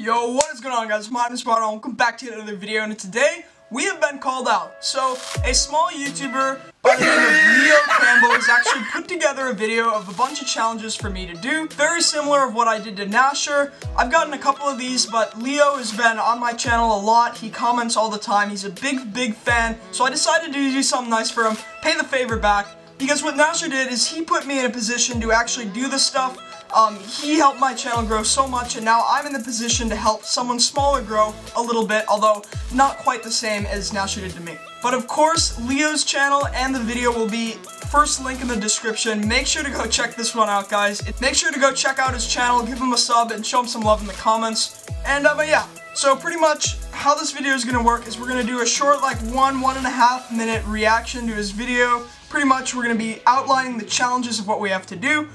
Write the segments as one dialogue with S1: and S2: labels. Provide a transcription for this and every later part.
S1: Yo, what is going on guys? My name is Martin. Welcome back to another video and today we have been called out. So, a small YouTuber by the name of Leo Campbell has actually put together a video of a bunch of challenges for me to do. Very similar of what I did to Nasher. I've gotten a couple of these, but Leo has been on my channel a lot. He comments all the time. He's a big, big fan. So I decided to do something nice for him, pay the favor back. Because what Nasher did is he put me in a position to actually do the stuff um, he helped my channel grow so much and now I'm in the position to help someone smaller grow a little bit, although not quite the same as Nasher did to me. But of course, Leo's channel and the video will be first link in the description. Make sure to go check this one out, guys. Make sure to go check out his channel, give him a sub, and show him some love in the comments. And, uh, but yeah, so pretty much how this video is going to work is we're going to do a short, like one, one and a half minute reaction to his video. Pretty much we're going to be outlining the challenges of what we have to do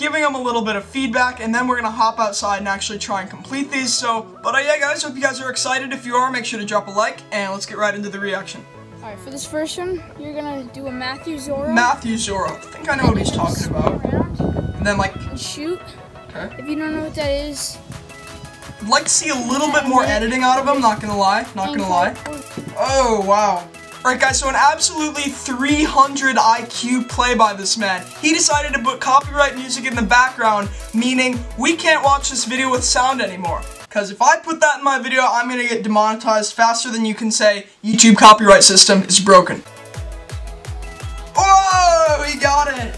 S1: giving them a little bit of feedback, and then we're gonna hop outside and actually try and complete these. So, but uh, yeah, guys, hope you guys are excited. If you are, make sure to drop a like, and let's get right into the reaction.
S2: Alright, for this first one, you're gonna do a Matthew Zoro.
S1: Matthew Zoro. I think I know what he's talking about. And then like
S2: and shoot.
S1: Okay.
S2: If you don't know what that is.
S1: I'd like to see a little bit more editing out of him, not gonna lie. Not gonna lie. Oh wow. Alright guys, so an absolutely 300 IQ play by this man. He decided to put copyright music in the background, meaning we can't watch this video with sound anymore. Because if I put that in my video, I'm going to get demonetized faster than you can say YouTube copyright system is broken. Oh, he got it!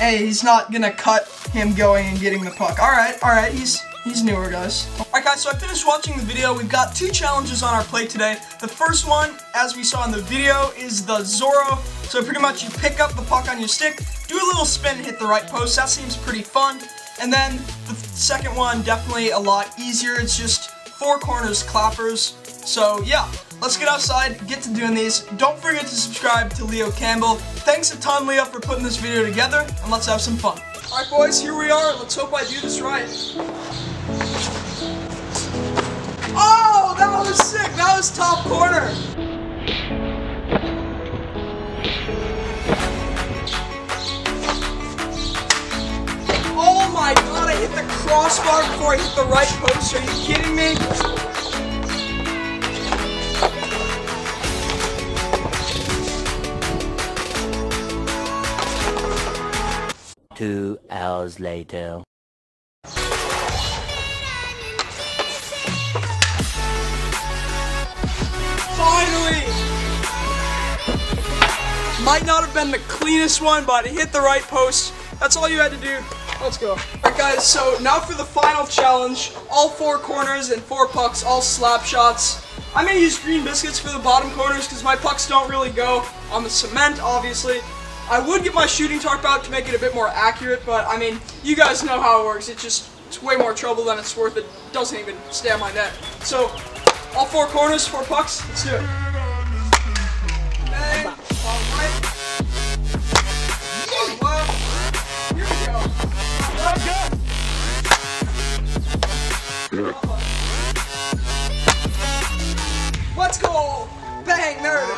S1: Hey, he's not going to cut him going and getting the puck. Alright, alright, he's He's newer, guys. Guys, so I finished watching the video. We've got two challenges on our plate today. The first one, as we saw in the video, is the Zoro. So pretty much you pick up the puck on your stick, do a little spin, hit the right post. That seems pretty fun. And then the second one, definitely a lot easier. It's just four corners clappers. So yeah, let's get outside, get to doing these. Don't forget to subscribe to Leo Campbell. Thanks a ton, Leo, for putting this video together, and let's have some fun. Alright boys, here we are. Let's hope I do this right. Was top corner. Oh my god, I hit the crossbar before I hit the right post. Are you kidding me?
S3: Two hours later.
S1: Might not have been the cleanest one, but it hit the right post. That's all you had to do. Let's go. Alright guys, so now for the final challenge. All four corners and four pucks, all slap shots. I'm to use green biscuits for the bottom corners because my pucks don't really go on the cement, obviously. I would get my shooting tarp out to make it a bit more accurate, but I mean, you guys know how it works. It's just, it's way more trouble than it's worth. It doesn't even stay on my net. So, all four corners, four pucks. Let's do it.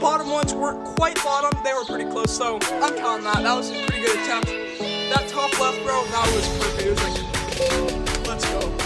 S1: Bottom ones weren't quite bottom. They were pretty close, though. I'm counting that. That was a pretty good attempt. That top left row, that was perfect. It was like, let's go.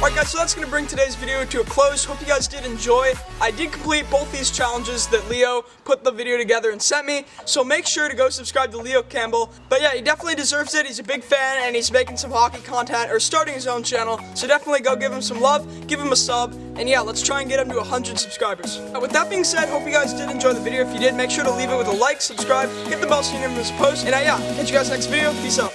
S1: Alright guys, so that's going to bring today's video to a close. Hope you guys did enjoy. I did complete both these challenges that Leo put the video together and sent me, so make sure to go subscribe to Leo Campbell. But yeah, he definitely deserves it. He's a big fan and he's making some hockey content or starting his own channel, so definitely go give him some love, give him a sub, and yeah, let's try and get him to 100 subscribers. Now, with that being said, hope you guys did enjoy the video. If you did, make sure to leave it with a like, subscribe, hit the bell so you never miss a post, and uh, yeah, catch you guys next video. Peace out.